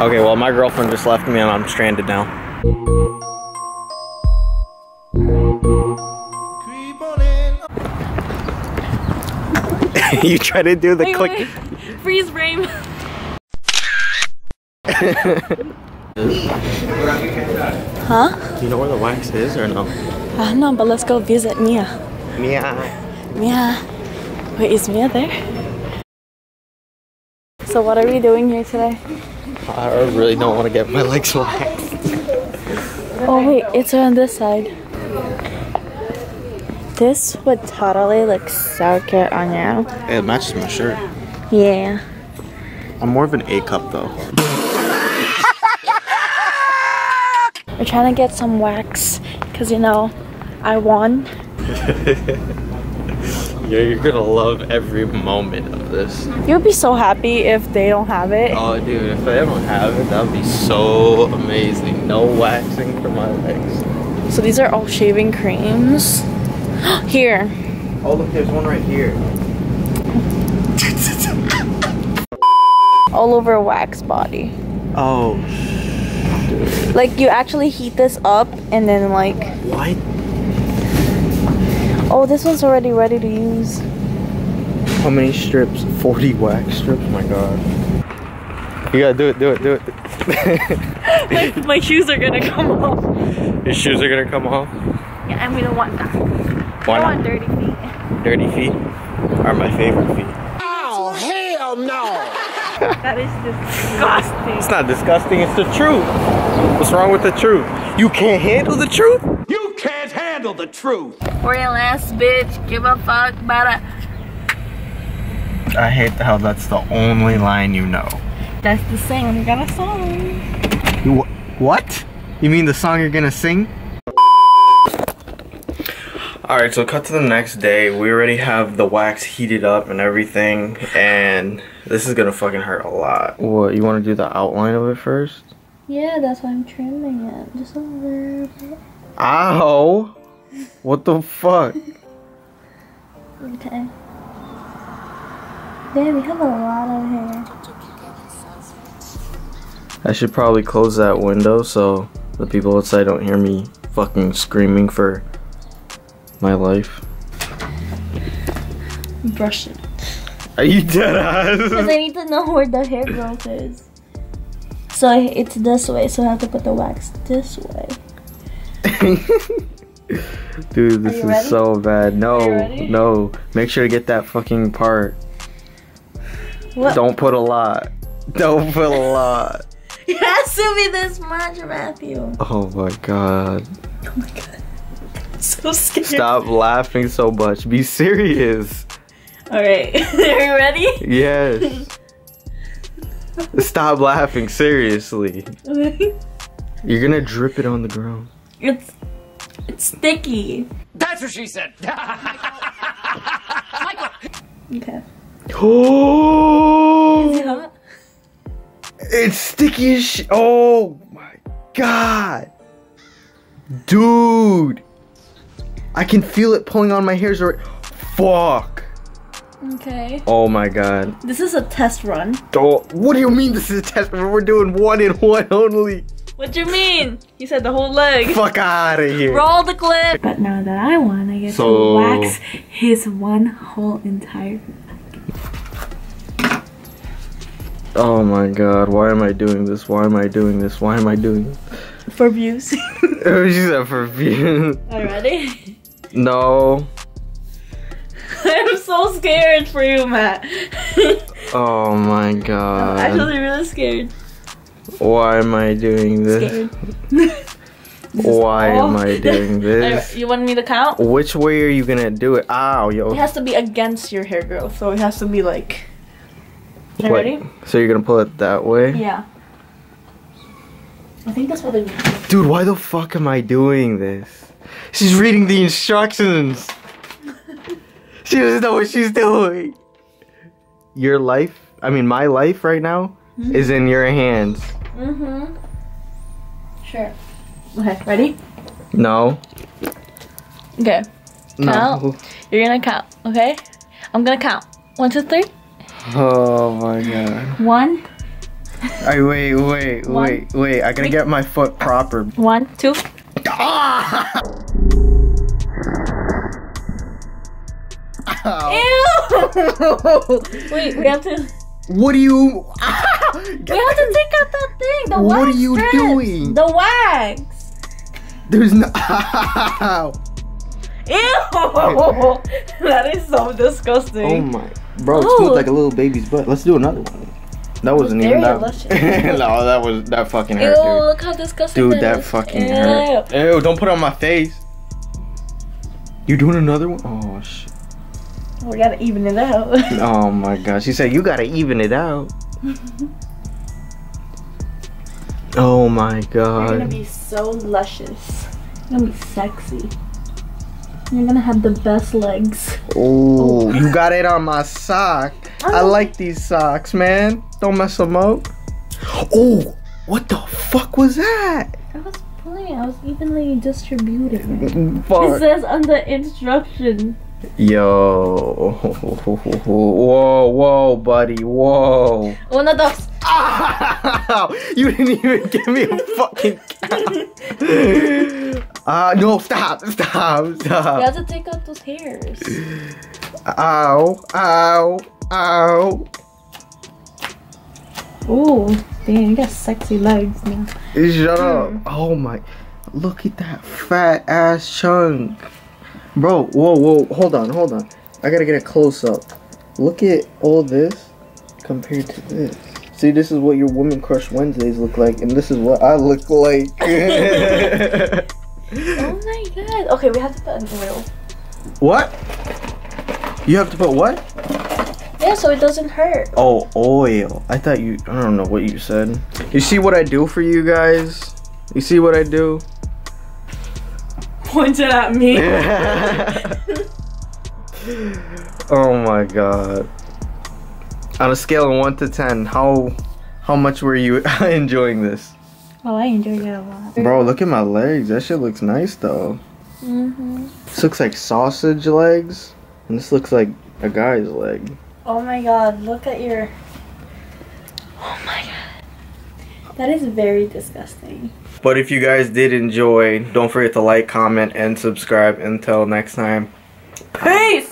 Okay, well, my girlfriend just left me and I'm stranded now. you try to do the Wait, click. wait. Freeze frame. huh? Do you know where the wax is or no? I don't know, but let's go visit Mia. Mia. Mia. Wait, is Mia there? So what are we doing here today? I really don't want to get my legs waxed. Oh wait, it's on this side. This would totally look so cute on you. It matches my shirt. Yeah. I'm more of an A cup though. We're trying to get some wax because you know I won. Yeah, you're gonna love every moment of this. You'd be so happy if they don't have it. Oh, dude, if they don't have it, that'd be so amazing. No waxing for my legs. So these are all shaving creams. Here. Oh, look, there's one right here. All over wax body. Oh, Like you actually heat this up and then like what? Oh this one's already ready to use. How many strips? 40 wax strips? Oh my god. You gotta do it, do it, do it. My shoes are gonna come off. Your shoes are gonna come off. Yeah, and we don't want that. Why I don't not? want dirty feet. Dirty feet are my favorite feet. Oh, hell no! that is disgusting. It's not disgusting, it's the truth. What's wrong with the truth? You can't handle the truth? You can't handle the truth. Real ass bitch, give a fuck about it. I hate the how that's the only line you know. That's the same. We got a song. You, wh- what? You mean the song you're gonna sing? Alright, so cut to the next day. We already have the wax heated up and everything, and this is gonna fucking hurt a lot. What, you wanna do the outline of it first? Yeah, that's why I'm trimming it. Just a little bit. Ow! What the fuck? Okay. Damn, we have a lot of hair. I should probably close that window so the people outside don't hear me fucking screaming for my life. Brush it. Are you dead Because? I need to know where the hair growth is. So it's this way, so I have to put the wax this way. Dude, this is ready? so bad. No, Are you ready? no. Make sure to get that fucking part. What? Don't put a lot. Don't put a lot. It has to be this much, Matthew. Oh my god. Oh my god. So scared. Stop laughing so much. Be serious. Alright. Are you ready? Yes. Stop laughing, seriously. You're gonna drip it on the ground. it's it's sticky. That's what she said. Okay. Oh! Is it hot? It's sticky as sh- Oh my god. Dude. I can feel it pulling on my hairs right. Fuck. Okay. Oh my god. This is a test run. Oh, what do you mean this is a test? We're doing one and one only. What do you mean? You said the whole leg. Fuck out of here. Roll the clip. But now that I won, I get So- to wax his one whole entire. Oh my god, why am I doing this? Why am I doing this? Why am I doing this? For views. Oh, she said for views. Are you ready? No. I'm so scared for you, Matt. Oh my god. I'm actually really scared. Why am I doing this? Why am I doing this? You want me to count? Which way are you gonna do it? Ow, yo. It has to be against your hair growth, so it has to be like. Wait, ready? So you're gonna pull it that way? Yeah. I think that's what they do. Dude, why the fuck am I doing this? She's reading the instructions. she doesn't know what she's doing. Your life, I mean, my life right now is in your hands. Mm-hmm. Sure. Okay, ready? No. Okay. No. Count. You're gonna count, okay? I'm gonna count. One, two, three. Oh my god. One, Alright, wait, wait, One. wait, wait. I gotta get my foot proper. One, two. Ah! Ew! Wait, we have to. What are you? We have to take out that thing. The wax. What wax are you strips. doing? The wax. There's no. Ew! that is so disgusting. oh my, bro, it smooth like a little baby's butt. Let's do another one. That wasn't even very that. no, that was that fucking Ew! hurt, dude. Look how disgusting. Dude, that that is. fucking Ew. hurt. Ew, don't put it on my face. You doing another one? Oh shit. We gotta even it out. Oh my gosh. She said you gotta even it out. oh my god. You're gonna be so luscious. You're gonna be sexy. You're gonna have the best legs. Oh, you got it on my sock. I like these socks, man. Don't mess them up. Oh, what the fuck was that? I was pulling. I was evenly distributing. Mm, it says on the instruction. Yo. Whoa, whoa, buddy. Whoa. Uno, dos. Ow! You didn't even give me a fucking count. Uh, no, stop, stop, stop. You have to take out those hairs. Ow, ow, ow. Ooh, damn, you got sexy legs now. Shut up. Oh my. Look at that fat ass chunk. Bro, whoa, whoa, hold on, hold on. I gotta get a close up. Look at all this compared to this. See, this is what your Woman Crush Wednesdays look like, and this is what I look like. Oh my god. Okay, we have to put an oil. what? You have to put what? Yeah, so it doesn't hurt. Oh, oil. I thought you. I don't know what you said. You see what I do for you guys? You see what I do? Pointed at me. oh my god. On a scale of one to ten, how how much were you enjoying this? Oh, I enjoyed it a lot. Bro, look at my legs. That shit looks nice though. Mm-hmm. This looks like sausage legs, and this looks like a guy's leg. Oh my god, look at your. Oh my god. That is very disgusting. But if you guys did enjoy, don't forget to like, comment, and subscribe. Until next time. Peace!